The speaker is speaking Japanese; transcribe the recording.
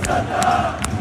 だった